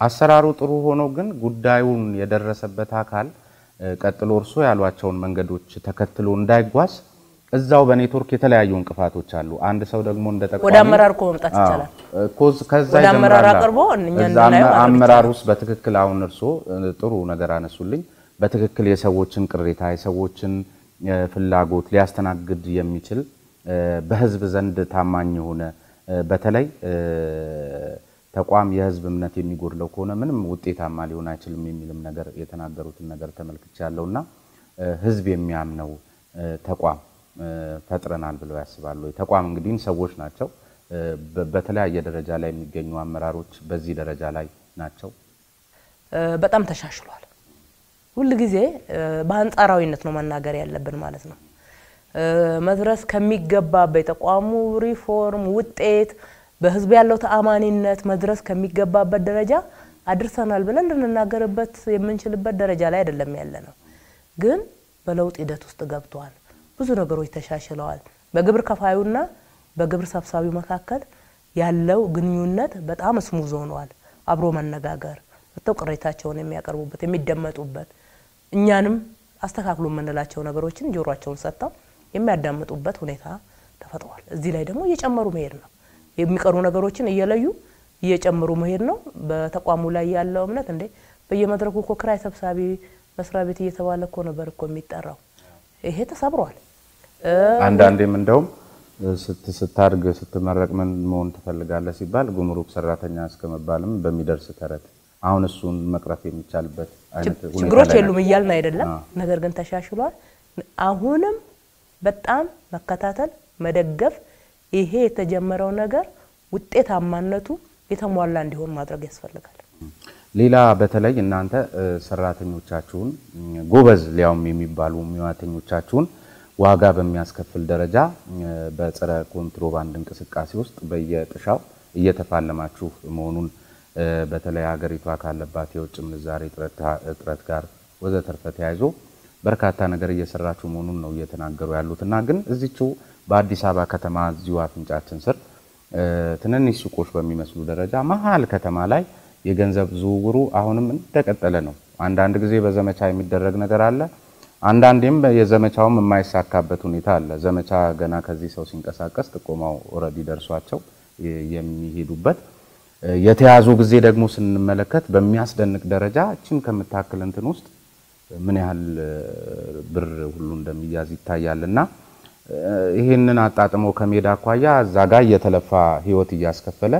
አሰራሩ ጥሩ ሆኖ ግን ጉዳዩን የደረሰበት አካል ቀጥሎ እርሶ ያሏቸውን መንገዶች ተከትሎ እንዳይጓዝ እዛው በኔትወርክ የተለያዩ እንቅፋቶች አሉ። አንድ ሰው ደግሞ እንደ ጠቋሚ ወደ አመራር እኮ መምጣት ይቻላል። ከዛ አመራር አቅርቦ አመራር ውስጥ በትክክል አሁን እርሶ ጥሩ ነገር አነሱልኝ። በትክክል የሰዎችን ቅሬታ የሰዎችን ፍላጎት ሊያስተናግድ የሚችል በህዝብ ዘንድ ታማኝ የሆነ በተለይ ተቋም የህዝብ እምነት የሚጎድለው ከሆነ ምንም ውጤታማ ሊሆን አይችልም የሚልም ነገር የተናገሩትን ነገር ተመልክቻለሁ እና ህዝብ የሚያምነው ተቋም ፈጥረናል ብለው ያስባሉ? ተቋም እንግዲህ ሰዎች ናቸው። በተለያየ ደረጃ ላይ የሚገኙ አመራሮች በዚህ ደረጃ ላይ ናቸው። በጣም ተሻሽሏል። ሁል ጊዜ በአንጻራዊነት ነው መናገር ያለብን ማለት ነው። መድረስ ከሚገባበት የተቋሙ ሪፎርም ውጤት በህዝብ ያለው ተአማኒነት መድረስ ከሚገባበት ደረጃ አድርሰናል ብለን ልንናገርበት የምንችልበት ደረጃ ላይ አይደለም ያለ ነው። ግን በለውጥ ሂደት ውስጥ ገብተዋል። ብዙ ነገሮች ተሻሽለዋል። በግብር ከፋዩና በግብር ሰብሳቢው መካከል ያለው ግንኙነት በጣም smooth ሆነዋል። አብሮ መነጋገር መጥተው ቅሬታቸውን የሚያቀርቡበት የሚደመጡበት፣ እኛንም አስተካክሉ የምንላቸው ነገሮችን ጆሯቸውን ሰጥተው የሚያዳምጡበት ሁኔታ ተፈጥሯል። እዚህ ላይ ደግሞ እየጨመሩ መሄድ ነው። የሚቀሩ ነገሮችን እየለዩ እየጨመሩ መሄድ ነው። በተቋሙ ላይ ያለው እምነት እንዴ በየመድረኩ እኮ ክራይ ሰብሳቢ መስሪያ ቤት እየተባለ እኮ ነበር እኮ የሚጠራው። ይሄ ተሰብሯል። አንዳንዴም እንደውም ስት ስታድግ ስትመረቅ ምን መሆን ትፈልጋለህ ሲባል ጉምሩክ ሰራተኛ እስከ መባልም በሚደርስ ተረት አሁን እሱን መቅረፍ የሚቻልበት ችግሮች የሉም እያልን አይደለም። ነገር ግን ተሻሽሏል። አሁንም በጣም መከታተል፣ መደገፍ ይሄ የተጀመረው ነገር ውጤታማነቱ የተሟላ እንዲሆን ማድረግ ያስፈልጋል። ሌላ በተለይ እናንተ ሰራተኞቻችሁን ጎበዝ ሊያውም የሚባሉ ሙያተኞቻችሁን ዋጋ በሚያስከፍል ደረጃ በጸረ ኮንትሮባንድ እንቅስቃሴ ውስጥ በየጥሻው እየተፋለማችሁ መሆኑን በተለይ ሀገሪቷ ካለባት የውጭ ምንዛሬ እጥረት ጋር ወዘተርፈ ተያይዞ በርካታ ነገር እየሰራችሁ መሆኑን ነው እየተናገሩ ያሉት እና ግን እዚችው በአዲስ አበባ ከተማ እዚሁ አፍንጫችን ስር ትንንሽ ሱቆች በሚመስሉ ደረጃ መሀል ከተማ ላይ የገንዘብ ዝውውሩ አሁንም እንደቀጠለ ነው። አንዳንድ ጊዜ በዘመቻ የሚደረግ ነገር አለ። አንዳንዴም የዘመቻውም የማይሳካበት ሁኔታ አለ። ዘመቻ ገና ከዚህ ሰው ሲንቀሳቀስ ጥቆማው already ደርሷቸው የሚሄዱበት የተያዙ ጊዜ ደግሞ ስንመለከት በሚያስደንቅ ደረጃ እችን ከምታክል እንትን ውስጥ ምን ያህል ብር ሁሉ እንደሚያዝ ይታያል እና ይህንን አጣጥሞ ከሜዳ አኳያ እዛ ጋር እየተለፋ ህይወት እያስከፈለ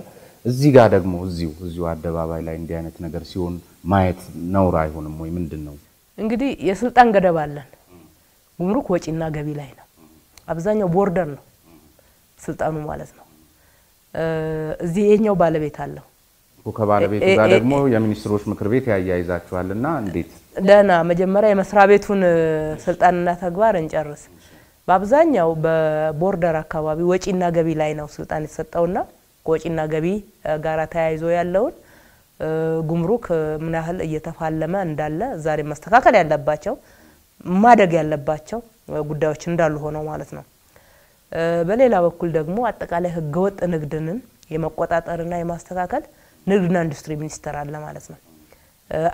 እዚህ ጋር ደግሞ እዚሁ እዚሁ አደባባይ ላይ እንዲህ አይነት ነገር ሲሆን ማየት ነውር አይሆንም ወይ? ምንድን ነው? እንግዲህ የስልጣን ገደብ አለን። ጉምሩክ ወጪና ገቢ ላይ ነው። አብዛኛው border ነው ስልጣኑ ማለት ነው። እዚህ የኛው ባለቤት አለው። ከባለቤቱ ጋር ደግሞ የሚኒስትሮች ምክር ቤት ያያይዛችኋልና እንዴት ደህና መጀመሪያ የመስሪያ ቤቱን ስልጣንና ተግባር እንጨርስ። በአብዛኛው በ border አካባቢ ወጪና ገቢ ላይ ነው ስልጣን የተሰጠውና ከወጪና ገቢ ጋራ ተያይዞ ያለውን ጉምሩክ ምን ያህል እየተፋለመ እንዳለ ዛሬ መስተካከል ያለባቸው ማደግ ያለባቸው ጉዳዮች እንዳሉ ሆነው ማለት ነው። በሌላ በኩል ደግሞ አጠቃላይ ህገወጥ ንግድንን የመቆጣጠርና የማስተካከል ንግድና ኢንዱስትሪ ሚኒስቴር አለ ማለት ነው።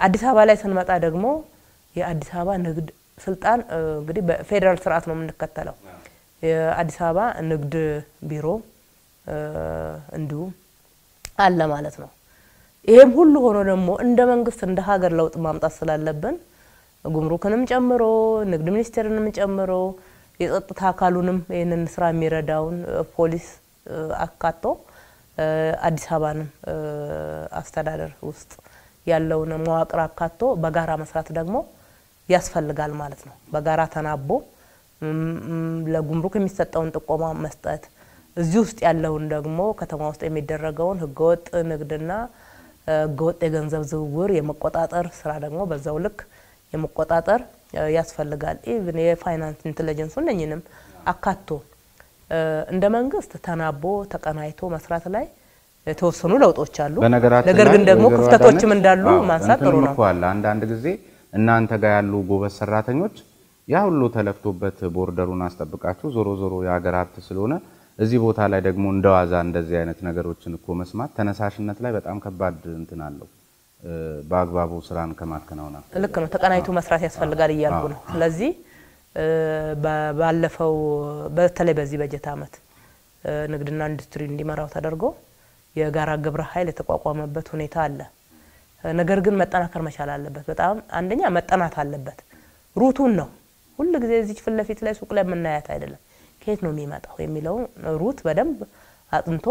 አዲስ አበባ ላይ ስንመጣ ደግሞ የአዲስ አበባ ንግድ ስልጣን እንግዲህ በፌዴራል ስርዓት ነው የምንከተለው። የአዲስ አበባ ንግድ ቢሮ እንዲሁም አለ ማለት ነው። ይሄም ሁሉ ሆኖ ደግሞ እንደ መንግስት እንደ ሀገር ለውጥ ማምጣት ስላለብን ጉምሩክንም ጨምሮ ንግድ ሚኒስቴርንም ጨምሮ የጸጥታ አካሉንም ይህንን ስራ የሚረዳውን ፖሊስ አካቶ አዲስ አበባንም አስተዳደር ውስጥ ያለውን መዋቅር አካቶ በጋራ መስራት ደግሞ ያስፈልጋል ማለት ነው። በጋራ ተናቦ ለጉምሩክ የሚሰጠውን ጥቆማ መስጠት እዚህ ውስጥ ያለውን ደግሞ ከተማ ውስጥ የሚደረገውን ህገወጥ ንግድና ህገወጥ የገንዘብ ዝውውር የመቆጣጠር ስራ ደግሞ በዛው ልክ የመቆጣጠር ያስፈልጋል። even የፋይናንስ intelligence ኡ እነኝንም አካቶ እንደ መንግስት ተናቦ ተቀናይቶ መስራት ላይ የተወሰኑ ለውጦች አሉ። ነገር ግን ደግሞ ክፍተቶችም እንዳሉ ማንሳት ጥሩ ነው። አንዳንድ ጊዜ እናንተ ጋር ያሉ ጎበዝ ሰራተኞች ያ ሁሉ ተለፍቶበት ቦርደሩን አስጠብቃችሁ ዞሮ ዞሮ የሀገር ሀብት ስለሆነ እዚህ ቦታ ላይ ደግሞ እንደዋዛ እንደዚህ አይነት ነገሮችን እኮ መስማት ተነሳሽነት ላይ በጣም ከባድ እንትን አለው። በአግባቡ ስራን ከማከናወና ልክ ነው። ተቀናይቶ መስራት ያስፈልጋል እያልኩ ነው። ስለዚህ ባለፈው በተለይ በዚህ በጀት ዓመት ንግድና ኢንዱስትሪ እንዲመራው ተደርጎ የጋራ ግብረ ኃይል የተቋቋመበት ሁኔታ አለ። ነገር ግን መጠናከር መቻል አለበት። በጣም አንደኛ መጠናት አለበት። ሩቱን ነው ሁል ጊዜ እዚች ፊት ለፊት ላይ ሱቅ ላይ የምናያት አይደለም። ከየት ነው የሚመጣው የሚለውን ሩት በደንብ አጥንቶ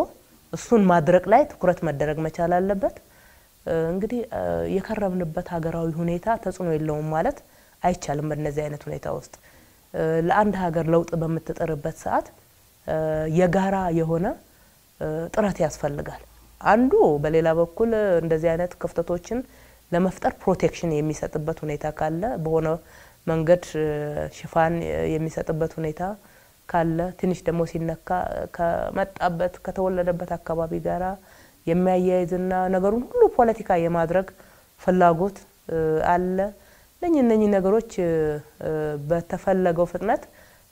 እሱን ማድረቅ ላይ ትኩረት መደረግ መቻል አለበት። እንግዲህ የከረምንበት ሀገራዊ ሁኔታ ተጽዕኖ የለውም ማለት አይቻልም። በእነዚህ አይነት ሁኔታ ውስጥ ለአንድ ሀገር ለውጥ በምትጥርበት ሰዓት የጋራ የሆነ ጥረት ያስፈልጋል። አንዱ በሌላ በኩል እንደዚህ አይነት ክፍተቶችን ለመፍጠር protection የሚሰጥበት ሁኔታ ካለ በሆነ መንገድ ሽፋን የሚሰጥበት ሁኔታ ካለ ትንሽ ደግሞ ሲነካ ከመጣበት ከተወለደበት አካባቢ ጋራ የሚያያይዝና ነገሩን ሁሉ ፖለቲካ የማድረግ ፍላጎት አለ። እነኚህ እነኚህ ነገሮች በተፈለገው ፍጥነት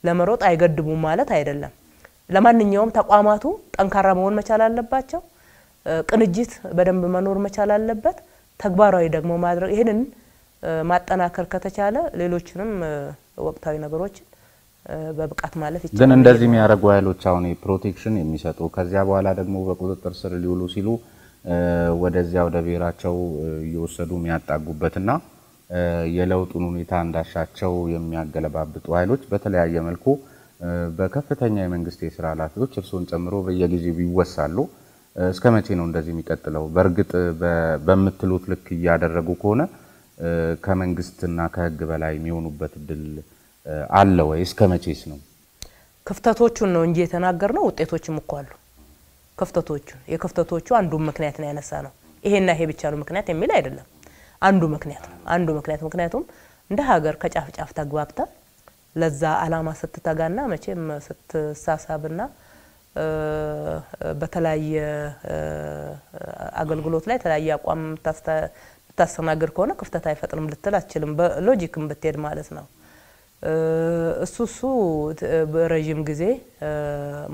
ለመሮጥ አይገድቡም ማለት አይደለም። ለማንኛውም ተቋማቱ ጠንካራ መሆን መቻል አለባቸው። ቅንጅት በደንብ መኖር መቻል አለበት። ተግባራዊ ደግሞ ማድረግ ይህንን ማጠናከር ከተቻለ ሌሎችንም ወቅታዊ ነገሮችን በብቃት ማለፍ ይቻላል። ግን እንደዚህ የሚያደርጉ ኃይሎች አሁን protection የሚሰጡ ከዚያ በኋላ ደግሞ በቁጥጥር ስር ሊውሉ ሲሉ ወደዚያ ወደ ብሔራቸው እየወሰዱ የሚያስጠጉበትና የለውጡን ሁኔታ እንዳሻቸው የሚያገለባብጡ ኃይሎች በተለያየ መልኩ በከፍተኛ የመንግስት የስራ ኃላፊዎች እርስዎን ጨምሮ በየጊዜው ይወሳሉ። እስከ መቼ ነው እንደዚህ የሚቀጥለው? በእርግጥ በምትሉት ልክ እያደረጉ ከሆነ ከመንግስትና ከህግ በላይ የሚሆኑበት እድል አለ ወይ? እስከ መቼስ ነው? ክፍተቶቹን ነው እንጂ የተናገር ነው። ውጤቶችም እኮ አሉ። ክፍተቶቹን የክፍተቶቹ አንዱ ምክንያት ነው ያነሳ ነው። ይሄና ይሄ ብቻ ነው ምክንያት የሚል አይደለም። አንዱ ምክንያት ነው። አንዱ ምክንያት ምክንያቱም እንደ ሀገር ከጫፍ ጫፍ ተግባብታ ለዛ አላማ ስትተጋና መቼም ስትሳሳብና በተለያየ አገልግሎት ላይ የተለያየ አቋም የምታስተናግድ ከሆነ ክፍተት አይፈጥርም ልትል አትችልም። በሎጂክም ብትሄድ ማለት ነው። እሱ እሱ ረዥም ጊዜ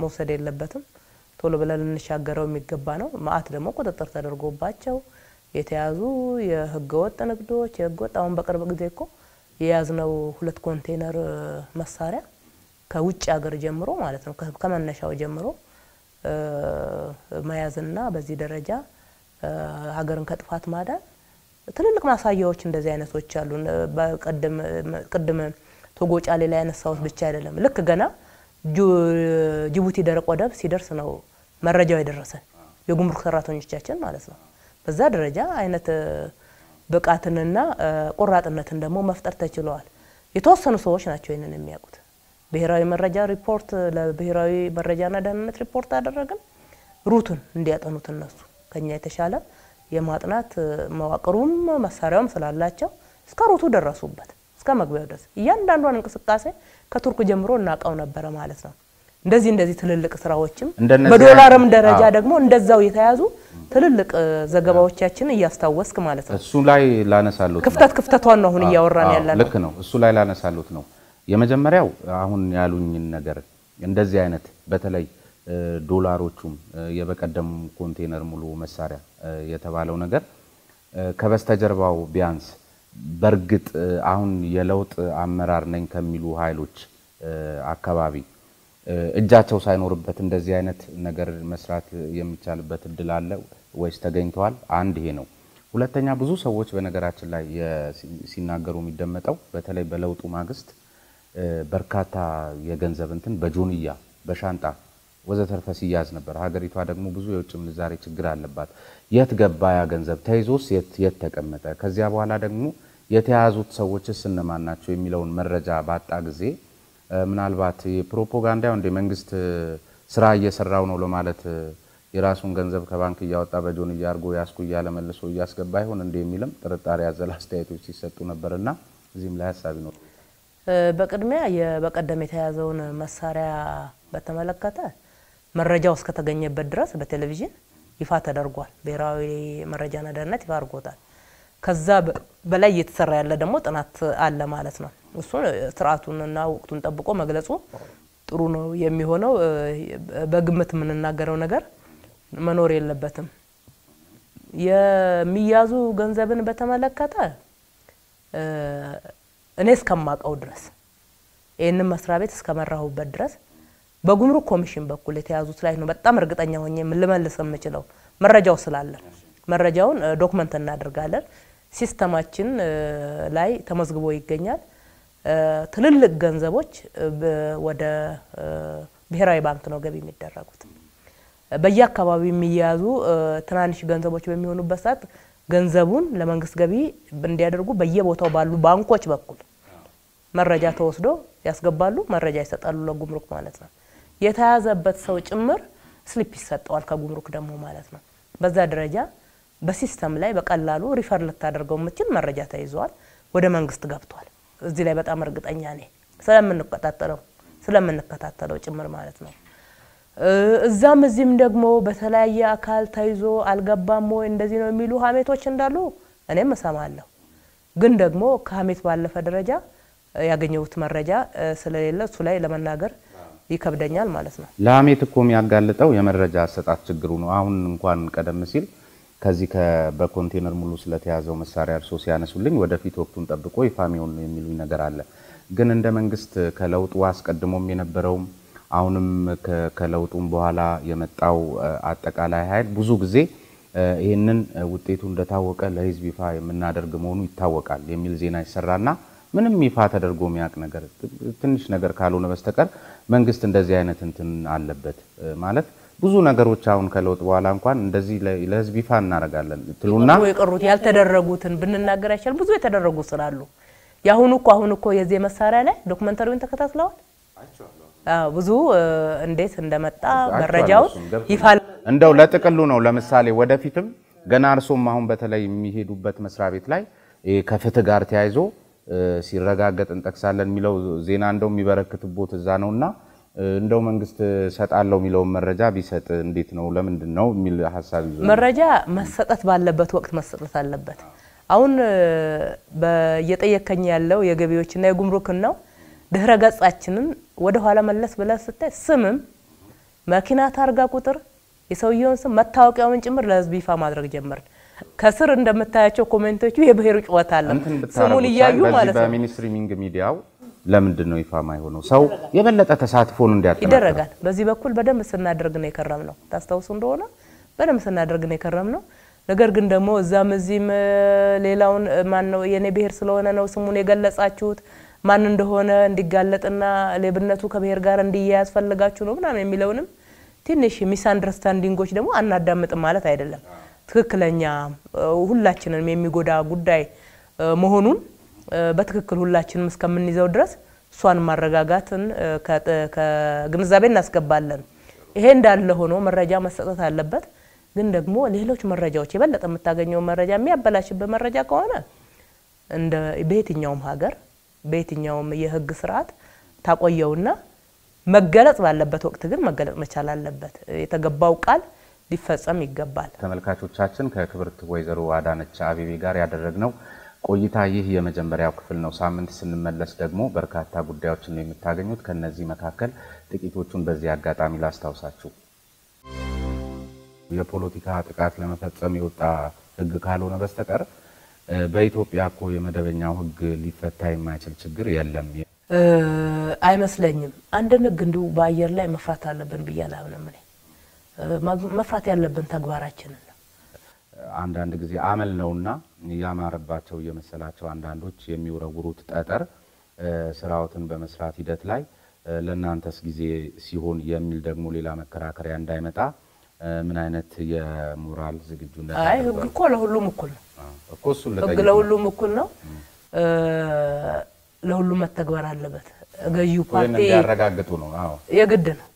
መውሰድ የለበትም። ቶሎ ብለን ልንሻገረው የሚገባ ነው። መአት ደግሞ ቁጥጥር ተደርጎባቸው የተያዙ የህገወጥ ንግዶች የህገወጥ አሁን በቅርብ ጊዜ እኮ የያዝነው ሁለት ኮንቴነር መሳሪያ ከውጭ ሀገር ጀምሮ ማለት ነው ከመነሻው ጀምሮ መያዝና በዚህ ደረጃ ሀገርን ከጥፋት ማዳን ትልልቅ ማሳያዎች እንደዚህ አይነቶች አሉ። ቅድም ቶጎ ጫሌ ላይ ያነሳሁት ብቻ አይደለም። ልክ ገና ጅቡቲ ደረቅ ወደብ ሲደርስ ነው መረጃው የደረሰን የጉምሩክ ሰራተኞቻችን ማለት ነው። በዛ ደረጃ አይነት ብቃትንና ቆራጥነትን ደግሞ መፍጠር ተችለዋል። የተወሰኑ ሰዎች ናቸው ይህንን የሚያውቁት። ብሔራዊ መረጃ ሪፖርት ለብሔራዊ መረጃና ደህንነት ሪፖርት አደረግን። ሩቱን እንዲያጠኑት እነሱ ከኛ የተሻለ የማጥናት መዋቅሩም መሳሪያውም ስላላቸው እስከ ሩቱ ደረሱበት፣ እስከ መግቢያው ድረስ እያንዳንዷን እንቅስቃሴ ከቱርክ ጀምሮ እናውቀው ነበረ ማለት ነው። እንደዚህ እንደዚህ ትልልቅ ስራዎችም በዶላርም ደረጃ ደግሞ እንደዛው የተያዙ ትልልቅ ዘገባዎቻችን እያስታወስክ ማለት ነው። እሱ ላይ ላነሳሉት ክፍተት ክፍተቷን ነው አሁን እያወራን ያለ ልክ ነው። እሱ ላይ ላነሳሉት ነው። የመጀመሪያው አሁን ያሉኝን ነገር እንደዚህ አይነት በተለይ ዶላሮቹም እ፣ የበቀደሙ ኮንቴነር ሙሉ መሳሪያ የተባለው ነገር ከበስተጀርባው ቢያንስ በእርግጥ አሁን የለውጥ አመራር ነኝ ከሚሉ ኃይሎች አካባቢ እጃቸው ሳይኖርበት እንደዚህ አይነት ነገር መስራት የሚቻልበት እድል አለ ወይስ ተገኝተዋል? አንድ ይሄ ነው። ሁለተኛ ብዙ ሰዎች በነገራችን ላይ ሲናገሩ የሚደመጠው በተለይ በለውጡ ማግስት በርካታ የገንዘብ እንትን በጆንያ በሻንጣ ወዘተርፈ ሲያዝ ነበር። ሀገሪቷ ደግሞ ብዙ የውጭ ምንዛሬ ችግር አለባት። የት ገባ ያ ገንዘብ? ተይዞስ የት ተቀመጠ? ከዚያ በኋላ ደግሞ የተያዙት ሰዎችስ እነማን ናቸው የሚለውን መረጃ ባጣ ጊዜ ምናልባት የፕሮፓጋንዳው እንደ መንግስት ስራ እየሰራው ነው ለማለት የራሱን ገንዘብ ከባንክ እያወጣ በጆንያ አድርጎ ያስኩ እያለ መልሶ እያስገባ ይሆን እንደ የሚልም ጥርጣሬ ያዘለ አስተያየቶች ሲሰጡ ነበርና እዚህም ላይ ይኖር እ፣ በቅድሚያ የበቀደም የተያዘውን መሳሪያ በተመለከተ መረጃው እስከተገኘበት ድረስ በቴሌቪዥን ይፋ ተደርጓል። ብሔራዊ መረጃና ደህንነት ይፋ አድርጎታል። ከዛ በላይ እየተሰራ ያለ ደግሞ ጥናት አለ ማለት ነው። እሱን ስርዓቱንና ወቅቱን ጠብቆ መግለጹ ጥሩ ነው የሚሆነው። በግምት የምንናገረው ነገር መኖር የለበትም። የሚያዙ ገንዘብን በተመለከተ እኔ እስከማውቀው ድረስ ይህንን መስሪያ ቤት እስከመራሁበት ድረስ በጉምሩክ ኮሚሽን በኩል የተያዙት ላይ ነው በጣም እርግጠኛ ሆኜ ልመልስ የምችለው መረጃው ስላለን መረጃውን document እናደርጋለን። system ኣችን ላይ ተመዝግቦ ይገኛል። ትልልቅ ገንዘቦች ወደ ብሔራዊ ባንክ ነው ገቢ የሚደረጉት። በየአካባቢው የሚያዙ ትናንሽ ገንዘቦች በሚሆኑበት ሰዓት ገንዘቡን ለመንግስት ገቢ እንዲያደርጉ በየቦታው ባሉ ባንኮች በኩል መረጃ ተወስዶ ያስገባሉ፣ መረጃ ይሰጣሉ ለጉምሩክ ማለት ነው። የተያዘበት ሰው ጭምር slip ይሰጠዋል ከጉምሩክ ደግሞ ማለት ነው። በዛ ደረጃ በ system ላይ በቀላሉ refer ልታደርገው የምትችል መረጃ ተይዘዋል፣ ወደ መንግስት ገብቷል። እዚህ ላይ በጣም እርግጠኛ ነኝ ስለምንቆጣጠረው ስለምንከታተለው ጭምር ማለት ነው። እዛም እዚህም ደግሞ በተለያየ አካል ተይዞ አልገባም ወይ እንደዚህ ነው የሚሉ ሀሜቶች እንዳሉ እኔም እሰማለሁ። ግን ደግሞ ከሀሜት ባለፈ ደረጃ ያገኘሁት መረጃ ስለሌለ እሱ ላይ ለመናገር ይከብደኛል ማለት ነው። ለሀሜት እኮ የሚያጋልጠው የመረጃ አሰጣጥ ችግሩ ነው። አሁን እንኳን ቀደም ሲል ከዚህ በኮንቴነር ሙሉ ስለተያዘው መሳሪያ እርሶ ሲያነሱልኝ ወደፊት ወቅቱን ጠብቆ ይፋ የሚሆን የሚሉኝ ነገር አለ። ግን እንደ መንግስት ከለውጡ አስቀድሞም የነበረውም አሁንም ከለውጡም በኋላ የመጣው አጠቃላይ ኃይል ብዙ ጊዜ ይህንን ውጤቱ እንደታወቀ ለህዝብ ይፋ የምናደርግ መሆኑ ይታወቃል የሚል ዜና ይሰራና ምንም ይፋ ተደርጎ የሚያውቅ ነገር ትንሽ ነገር ካልሆነ በስተቀር መንግስት እንደዚህ አይነት እንትን አለበት ማለት ብዙ ነገሮች አሁን ከለውጥ በኋላ እንኳን እንደዚህ ለህዝብ ይፋ እናደርጋለን ትሉና የቀሩት ያልተደረጉትን ብንናገር አይቻል ብዙ የተደረጉ ስላሉ የአሁኑ እኮ አሁን እኮ የዚህ መሳሪያ ላይ ዶክመንተሪውን ተከታትለዋል። ብዙ እንዴት እንደመጣ መረጃውን ይፋ እንደው ለጥቅሉ ነው። ለምሳሌ ወደፊትም ገና እርሶም አሁን በተለይ የሚሄዱበት መስሪያ ቤት ላይ ከፍትህ ጋር ተያይዞ ሲረጋገጥ እንጠቅሳለን የሚለው ዜና እንደው የሚበረክትቦት እዛ ነውና እንደው መንግስት ሰጣለው የሚለውን መረጃ ቢሰጥ እንዴት ነው? ለምንድን ነው የሚል ሀሳብ ይዞ መረጃ መሰጠት ባለበት ወቅት መሰጠት አለበት። አሁን እየጠየከኝ ያለው የገቢዎችና የጉምሩክን ነው። ድህረ ገጻችንን ወደ ኋላ መለስ ብለህ ስታይ ስምም፣ መኪና ታርጋ ቁጥር፣ የሰውየውን ስም መታወቂያውን ጭምር ለህዝብ ይፋ ማድረግ ጀመርን። ከስር እንደምታያቸው comment ኦቹ የብሔሩ ጩኸት አለ። ስሙን እያዩ ማለት ነው። በ mainstream ሚዲያው ለምንድን ነው ይፋ ማይሆነው? ሰው የበለጠ ተሳትፎን እንዲያጠናክር ይደረጋል። በዚህ በኩል በደንብ ስናደርግ ነው የከረም ነው። ታስታውሱ እንደሆነ በደንብ ስናደርግ ነው የከረም ነው። ነገር ግን ደግሞ እዛም እዚህም ሌላውን ማን ነው የኔ ብሔር ስለሆነ ነው ስሙን የገለጻችሁት ማን እንደሆነ እንዲጋለጥና ሌብነቱ ከብሔር ጋር እንዲያያዝ ፈልጋችሁ ነው ምናምን የሚለውንም ትንሽ ሚስ አንደርስታንዲንጎች ደግሞ አናዳምጥም ማለት አይደለም። ትክክለኛ ሁላችንም የሚጎዳ ጉዳይ መሆኑን በትክክል ሁላችንም እስከምንይዘው ድረስ እሷን ማረጋጋትን ከግንዛቤ እናስገባለን። ይሄ እንዳለ ሆኖ መረጃ መሰጠት አለበት። ግን ደግሞ ሌሎች መረጃዎች የበለጠ የምታገኘው መረጃ የሚያበላሽበት መረጃ ከሆነ እንደ በየትኛውም ሀገር በየትኛውም የሕግ ስርዓት ታቆየውና መገለጽ ባለበት ወቅት ግን መገለጽ መቻል አለበት። የተገባው ቃል ሊፈጸም ይገባል። ተመልካቾቻችን ከክብርት ወይዘሮ አዳነች አቤቤ ጋር ያደረግነው ቆይታ ይህ የመጀመሪያው ክፍል ነው። ሳምንት ስንመለስ ደግሞ በርካታ ጉዳዮችን ነው የምታገኙት። ከነዚህ መካከል ጥቂቶቹን በዚህ አጋጣሚ ላስታውሳችሁ። የፖለቲካ ጥቃት ለመፈጸም የወጣ ህግ ካልሆነ በስተቀር በኢትዮጵያ እኮ የመደበኛው ህግ ሊፈታ የማይችል ችግር የለም አይመስለኝም። አንድን ህግ እንዲሁ በአየር ላይ መፍራት አለብን ብዬ አላምንም። መፍራት ያለብን ተግባራችንን አንዳንድ ጊዜ አመል ነውና ያማረባቸው እየመሰላቸው አንዳንዶች የሚወረውሩት ጠጠር ስራዎትን በመስራት ሂደት ላይ ለእናንተስ ጊዜ ሲሆን የሚል ደግሞ ሌላ መከራከሪያ እንዳይመጣ ምን አይነት የሞራል ዝግጁነት አይ ህግ እኮ ለሁሉም እኩል ነው። ህግ ለሁሉም እኩል ነው። ለሁሉም መተግበር አለበት። ገዢው ፓርቲ እንዲያረጋግጡ ነው። የግድ ነው፣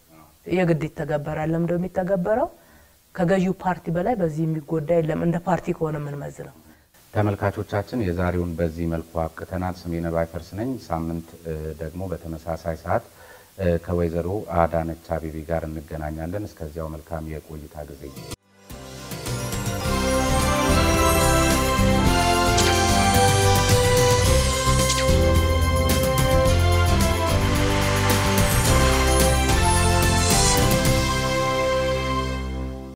የግድ ይተገበራል። ለምን እንደው የሚተገበረው ከገዢው ፓርቲ በላይ በዚህ የሚጎዳ የለም። እንደ ፓርቲ ከሆነ የምንመዝ ነው። ተመልካቾቻችን የዛሬውን በዚህ መልኩ አብቅተናል። ስሜነ ባይፈርስ ነኝ። ሳምንት ደግሞ በተመሳሳይ ሰዓት ከወይዘሮ አዳነች አቤቤ ጋር እንገናኛለን። እስከዚያው መልካም የቆይታ ጊዜ